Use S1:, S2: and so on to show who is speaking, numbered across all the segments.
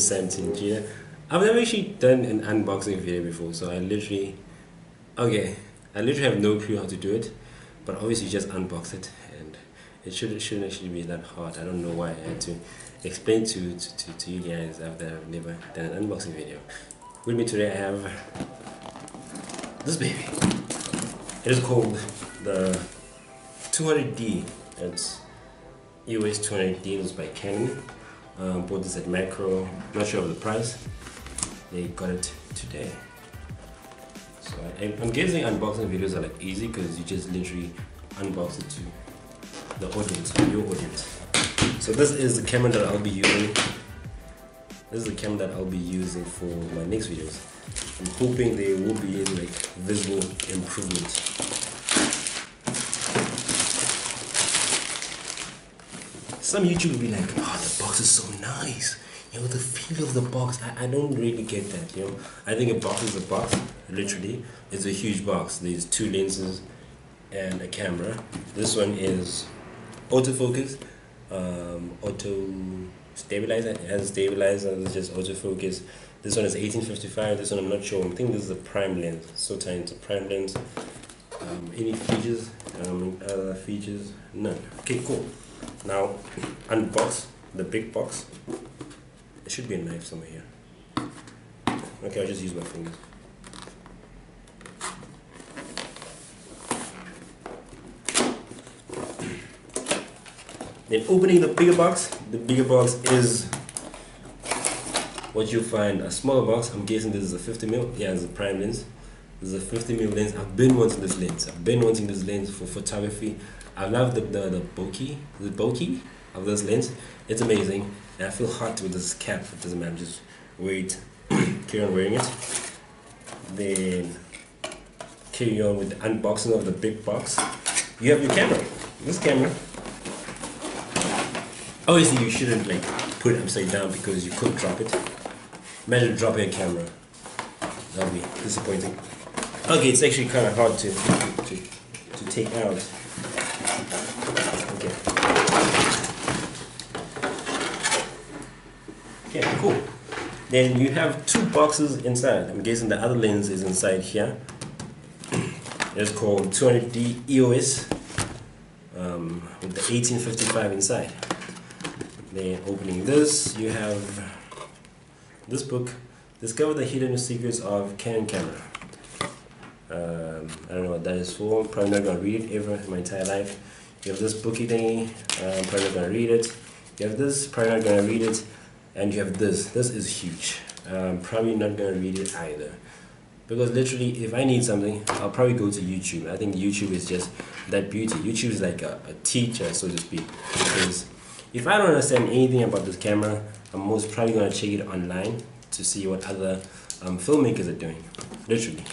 S1: 17 yeah I've never actually done an unboxing video before so I literally okay I literally have no clue how to do it but obviously just unbox it and it shouldn't, shouldn't actually be that hard. I don't know why I had to explain to, to, to, to you guys after I've never done an unboxing video. With me today I have this baby. It is called the 200D it's EOS 200D it was by Canon um, bought this at Makro. Not sure of the price. They got it today. So I, am guessing unboxing videos are like easy because you just literally unbox it to the audience your audience. So this is the camera that I'll be using. This is the camera that I'll be using for my next videos. I'm hoping there will be like visible improvement some YouTube will be like oh the box is so nice. You know the feel of the box I, I don't really get that you know. I think a box is a box literally. It's a huge box. There's two lenses and a camera. This one is autofocus um, auto stabilizer. It has a stabilizer it's just autofocus. This one is 1855 this one I'm not sure. I think this is a prime lens. So tiny. It's a prime lens. Um, any features? Um, other features? None. Okay cool. Now unbox the big box there should be a knife somewhere here okay I'll just use my fingers Then opening the bigger box, the bigger box is what you find a smaller box. I'm guessing this is a 50 mil. Yeah, it's a prime lens. This is a 50 mil lens. I've been wanting this lens. I've been wanting this lens for photography. I love the the, the bokeh, the bokeh of this lens. It's amazing. And I feel hot with this cap. It doesn't matter. Just wait, carry on wearing it. Then carry on with the unboxing of the big box. You have your camera. This camera Obviously, you shouldn't like put it upside down because you could drop it. Imagine dropping a camera. That would be disappointing. Okay, it's actually kind of hard to, to, to take out. Okay. Okay, cool. Then you have two boxes inside. I'm guessing the other lens is inside here. It's called 200D EOS um, with the 1855 inside. Then opening this, you have this book, Discover the Hidden Secrets of Canon Camera. Um, I don't know what that is for, probably not to read it ever in my entire life. You have this bookie thingy, um, probably not to read it. You have this, probably not to read it. And you have this, this is huge. Um, probably not going to read it either. Because literally, if I need something, I'll probably go to YouTube. I think YouTube is just that beauty. YouTube is like a, a teacher, so to speak. Because if I don't understand anything about this camera, I'm most probably going to check it online to see what other um, filmmakers are doing, literally.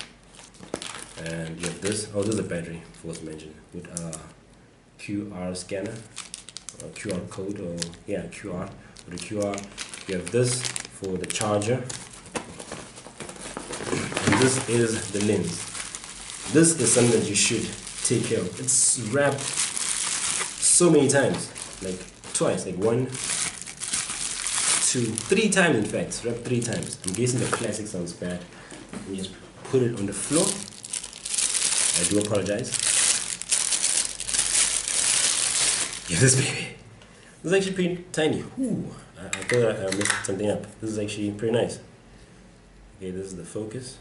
S1: And you have this, oh this is a battery, first mentioned, with a QR scanner, or QR code, or yeah, QR, QR. You have this for the charger, and this is the lens. This is something that you should take care of. It's wrapped so many times, like twice, like one, two, three times in fact, wrapped three times. I'm guessing the plastic sounds bad. Let me just put it on the floor. I do apologize. Yeah, this baby. This is actually pretty tiny. Ooh, I, I thought I, I messed something up. This is actually pretty nice. Okay, this is the focus.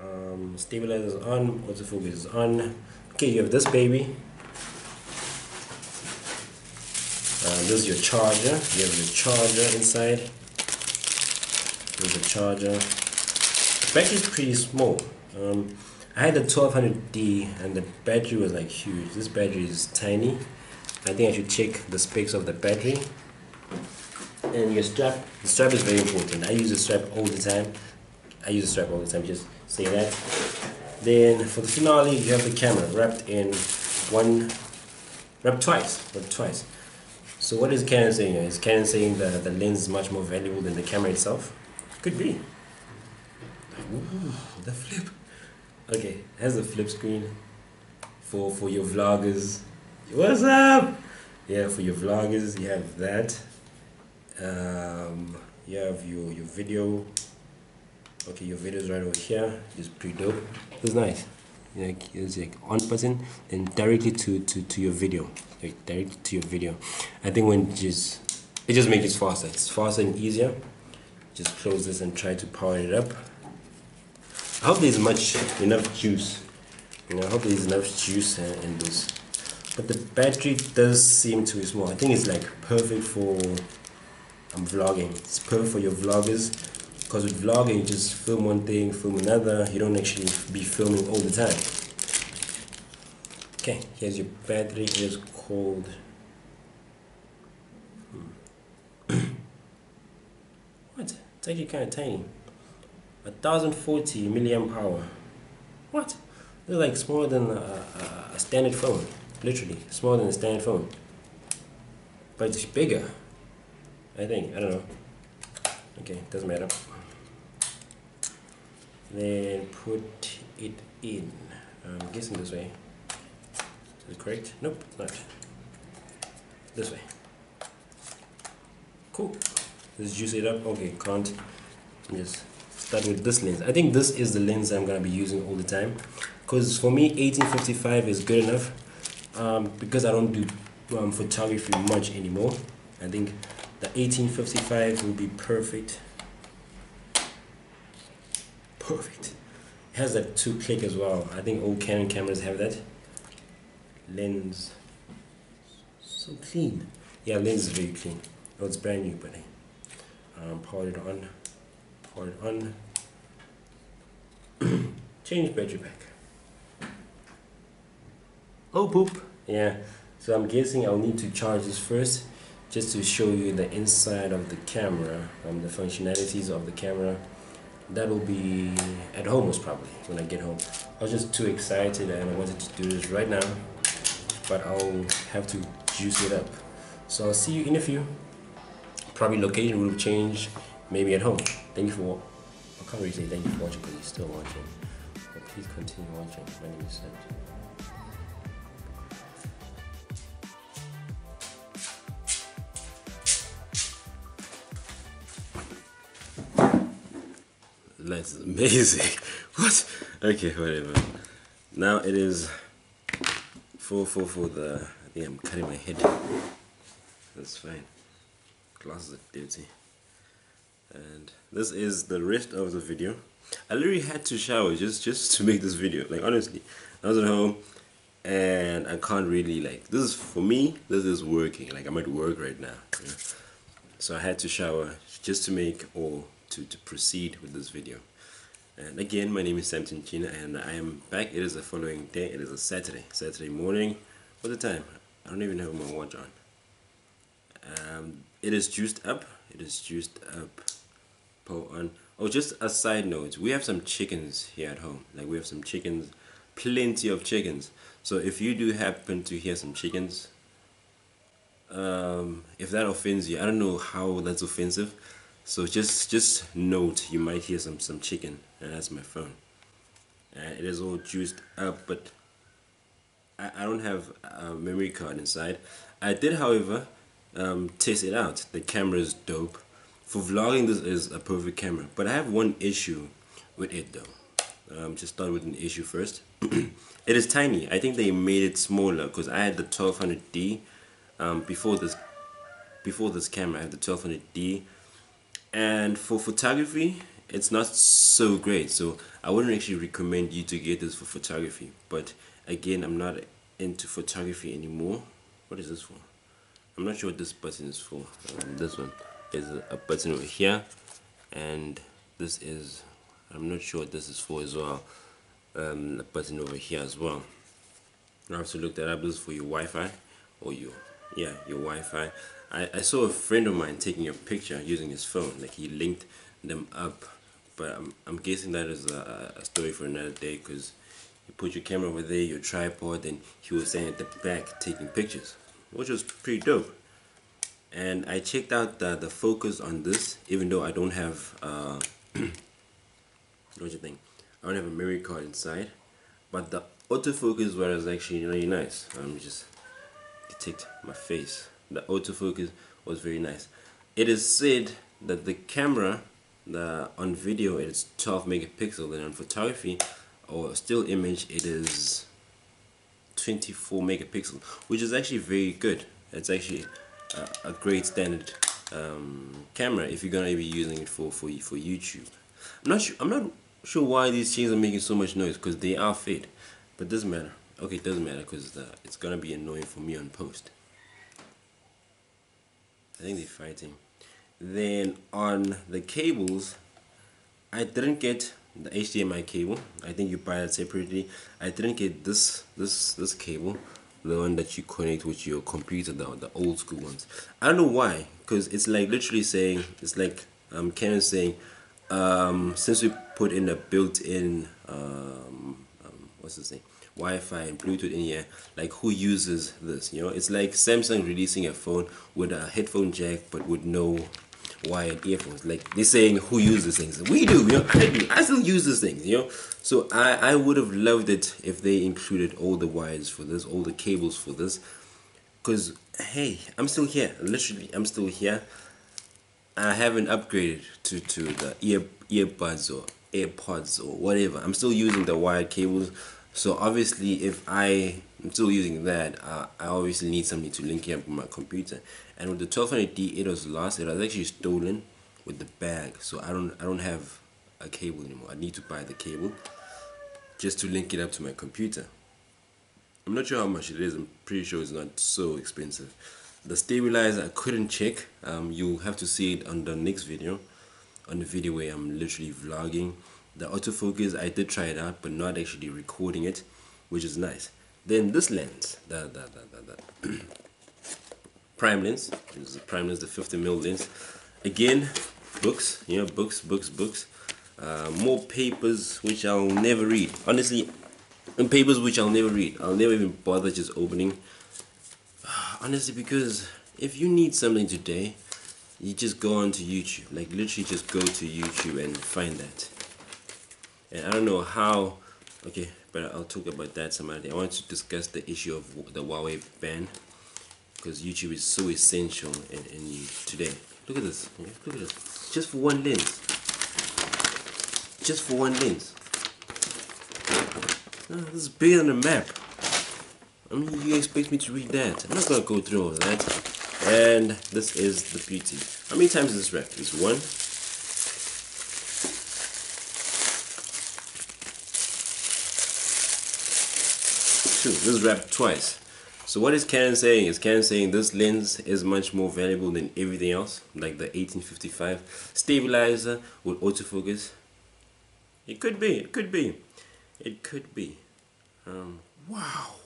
S1: Um, stabilizer is on, autofocus is on. Okay, you have this baby. Uh, this is your charger. You have your charger inside. Here's a charger. The battery is pretty small. Um, I had the 1200D and the battery was like huge. This battery is tiny. I think I should check the specs of the battery. And your strap, the strap is very important. I use the strap all the time. I use the strap all the time, just say that. Then for the finale, you have the camera wrapped in one, wrapped twice, wrapped twice. So what is Canon saying? Is Canon saying that the lens is much more valuable than the camera itself? Could be. Ooh, the flip. Okay, has a flip screen for for your vloggers. What's up? Yeah, for your vloggers, you have that. um, you have your your video. Okay your video is right over here. It's pretty dope. It's nice. Like it's like on button and directly to to to your video. Like directly to your video. I think when just it just makes it faster. It's faster and easier. Just close this and try to power it up. I hope there's much enough juice. You know i hope there's enough juice in, in this but the battery does seem too small. I think it's like perfect for i'm vlogging. It's perfect for your vloggers because with vlogging you just film one thing film another. You don't actually be filming all the time. Okay here's your battery. It is called hmm. what? It's actually kind of tiny 1040 milliamp hour. What? It's like smaller than a, a, a standard phone literally smaller than a standard phone. But it's bigger I think. I don't know. Okay doesn't matter. Then put it in. I'm guessing this way. Is it correct? Nope not. This way. Cool. Let's juice it up. Okay can't just start with this lens. I think this is the lens I'm gonna be using all the time. Because for me 1855 is good enough um, because I don't do um, photography much anymore I think the 1855 will be perfect. Perfect. It has that two click as well. I think all Canon cameras have that. Lens. So clean. Yeah lens is very clean. Oh it's brand new but um, power it on. Power it on. Change battery pack. Oh poop yeah. So I'm guessing I'll need to charge this first just to show you the inside of the camera um, the functionalities of the camera. That will be at home most probably when I get home. I was just too excited and I wanted to do this right now but I'll have to juice it up. So I'll see you in a few. Probably location will change maybe at home. Thank you for watching. I can't really say thank you for watching because you're still watching. But please continue watching. My name is Seth That's amazing. what? Okay, whatever. Now it is four four for the. I think I'm cutting my head. That's fine. Glasses are dirty. And this is the rest of the video. I literally had to shower just just to make this video. Like honestly, I was at home and I can't really like this is for me. This is working. Like I'm at work right now. You know? So I had to shower just to make or to, to proceed with this video. And again, my name is Samton Gina and I am back. It is the following day. It is a Saturday. Saturday morning. What's the time? I don't even have my watch on. Um, it is juiced up. It is juiced up. Pull on. Oh, just a side note. We have some chickens here at home. Like we have some chickens. Plenty of chickens. So if you do happen to hear some chickens, um, if that offends you, I don't know how that's offensive so just just note you might hear some some chicken. And that's my phone. And it is all juiced up but I, I don't have a memory card inside. I did however um, test it out. The camera is dope. For vlogging this is a perfect camera. But I have one issue with it though. Um, just start with an issue first. It is tiny. I think they made it smaller because I had the 1200D um, before this before this camera I had the 1200D and for photography it's not so great. So I wouldn't actually recommend you to get this for photography. But again I'm not into photography anymore. What is this for? I'm not sure what this button is for. Um, this one is a button over here. And this is I'm not sure what this is for as well. Um, a button over here as well. I have to look that up. This is for your Wi-Fi or your yeah your Wi-Fi I, I saw a friend of mine taking a picture using his phone like he linked them up but I'm, I'm guessing that is a, a story for another day because you put your camera over there your tripod and he was standing at the back taking pictures which was pretty dope and I checked out the, the focus on this even though I don't have uh, what you think I don't have a memory card inside but the autofocus was actually really nice. Let me just detect my face the autofocus was very nice. It is said that the camera the on video it is 12 megapixel and on photography or still image it is 24 megapixel which is actually very good. It's actually a, a great standard um, camera if you're gonna be using it for for for YouTube. I'm not sure I'm not sure why these chains are making so much noise because they are fade but doesn't matter. Okay it doesn't matter because uh, it's gonna be annoying for me on post I think they're fighting. Then on the cables I didn't get the HDMI cable. I think you buy it separately. I didn't get this this this cable the one that you connect with your computer the, the old school ones. I don't know why because it's like literally saying it's like um, Canon saying um, since we put in a built-in um, um, what's this thing Wi-Fi and Bluetooth in here like who uses this you know it's like Samsung releasing a phone with a headphone jack but with no wired earphones. Like they're saying who uses things. We do, you know, I still use these things, you know. So I, I would have loved it if they included all the wires for this, all the cables for this. Cause hey, I'm still here. Literally, I'm still here. I haven't upgraded to, to the ear earbuds or AirPods or whatever. I'm still using the wired cables. So obviously, if I am still using that, uh, I obviously need something to link it up with my computer. And with the 1200D, it was lost. It was actually stolen with the bag. So I don't, I don't have a cable anymore. I need to buy the cable just to link it up to my computer. I'm not sure how much it is. I'm pretty sure it's not so expensive. The stabilizer I couldn't check. Um, you'll have to see it on the next video. On the video where I'm literally vlogging. The autofocus, I did try it out, but not actually recording it, which is nice. Then this lens, the, the, the, the, prime lens, this is the prime lens, the 50 mil lens. Again, books, you know, books, books, books. Uh, more papers which I'll never read. Honestly, and papers which I'll never read. I'll never even bother just opening. Honestly, because if you need something today, you just go onto YouTube. Like literally, just go to YouTube and find that. And I don't know how. Okay, but I'll talk about that some other day. I want to discuss the issue of the Huawei ban because YouTube is so essential in, in today. Look at this. Look at this. Just for one lens. Just for one lens. Oh, this is bigger than a map. I mean, you expect me to read that? I'm not gonna go through all that. And this is the beauty. How many times is this wrapped? It's one, This is wrapped twice. So what is Canon saying? Is Canon saying this lens is much more valuable than everything else, like the 1855 stabilizer with autofocus? It could be. It could be. It could be. Um, wow.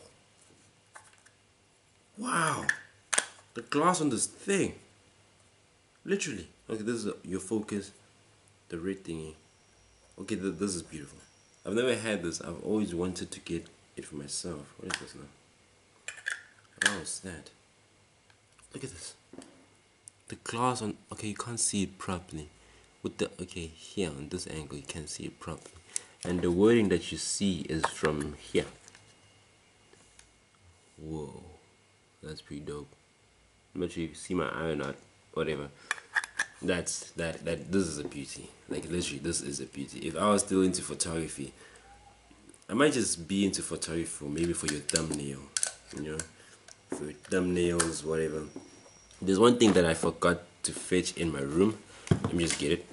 S1: Wow. The glass on this thing. Literally. Okay, this is your focus. The red thingy. Okay, th this is beautiful. I've never had this. I've always wanted to get it for myself. What is this now? Oh, what's that? Look at this. The glass on. Okay, you can't see it properly. With the okay here on this angle, you can see it properly, and the wording that you see is from here. Whoa, that's pretty dope. I'm not sure you see my eye or not. Whatever. That's that that this is a beauty. Like literally, this is a beauty. If I was still into photography, I might just be into photography for maybe for your thumbnail, you know, for thumbnails, whatever. There's one thing that I forgot to fetch in my room. Let me just get it.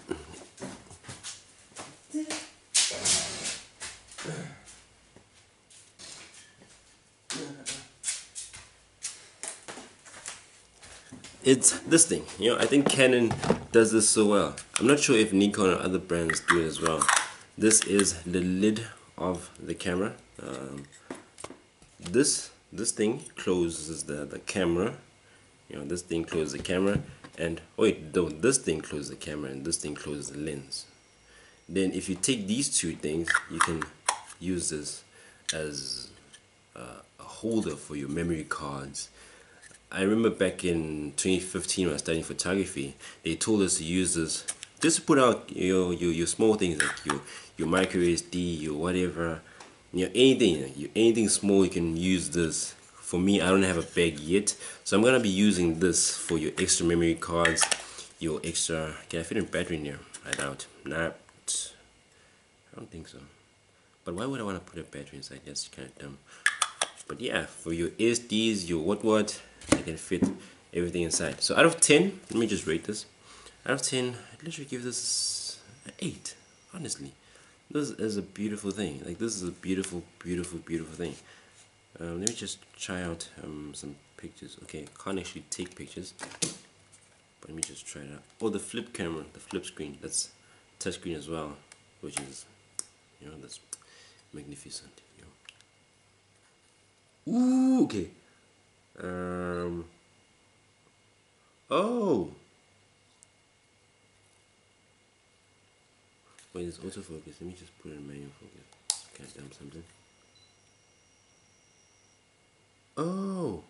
S1: It's this thing, you know, I think Canon does this so well. I'm not sure if Nikon or other brands do it as well. This is the lid of the camera. Um, this this thing closes the, the camera. You know, this thing closes the camera and wait, no, this thing closes the camera and this thing closes the lens. Then if you take these two things, you can use this as uh, a holder for your memory cards. I remember back in 2015 when I was studying photography, they told us to use this just put out your your, your small things like your your micro SD, your whatever, you know anything, you, anything small you can use this. For me, I don't have a bag yet, so I'm gonna be using this for your extra memory cards, your extra can I fit a battery in here I doubt. Not I don't think so. But why would I want to put a battery inside? That's kind of dumb. But yeah for your SDs your what what I can fit everything inside. So out of 10 let me just rate this out of 10 I'd literally give this an 8 honestly. This is a beautiful thing. Like this is a beautiful beautiful beautiful thing. Um, let me just try out um, some pictures. Okay can't actually take pictures but let me just try it out. Oh the flip camera the flip screen. That's touchscreen as well which is you know that's magnificent you know. Ooh, okay. Um oh wait it's autofocus. Let me just put it in manual focus. Dump something. Oh.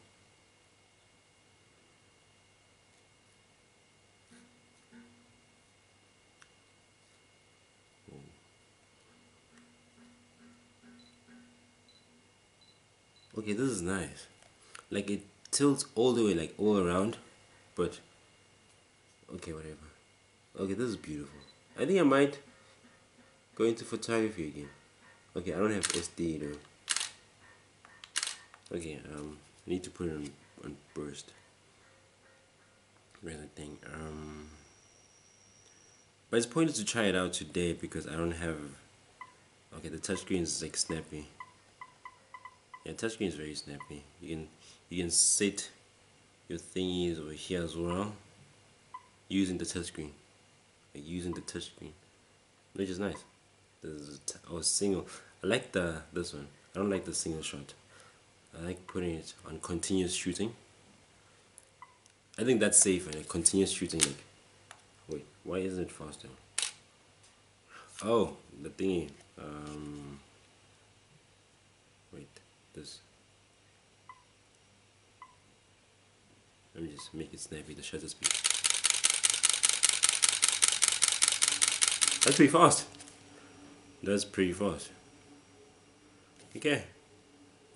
S1: Okay this is nice. Like it tilts all the way like all around but okay whatever. Okay this is beautiful. I think I might go into photography again. Okay I don't have SD though okay um I need to put it on, on burst. Really thing um. But it's pointless to try it out today because I don't have okay the touchscreen is like snappy. Yeah touchscreen is very snappy. You can you can sit your thingies over here as well using the touchscreen. Like using the touchscreen which is nice this is oh single I like the this one. I don't like the single shot. I like putting it on continuous shooting. I think that's safe and like continuous shooting like wait why isn't it faster? Oh the thingy um wait this. Let me just make it snappy the shutter speed. That's pretty fast that's pretty fast. Okay.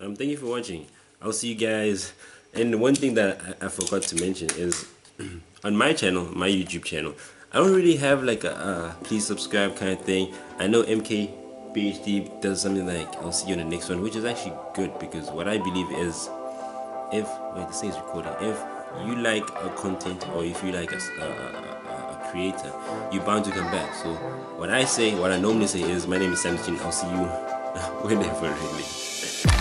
S1: Um thank you for watching. I'll see you guys. And one thing that I, I forgot to mention is on my channel my YouTube channel I don't really have like a uh, please subscribe kind of thing. I know MK PhD does something like I'll see you in the next one which is actually good because what I believe is if wait this thing is recording. If you like a content or if you like a, a, a, a creator you're bound to come back. So what I say what I normally say is my name is Samson I'll see you whenever really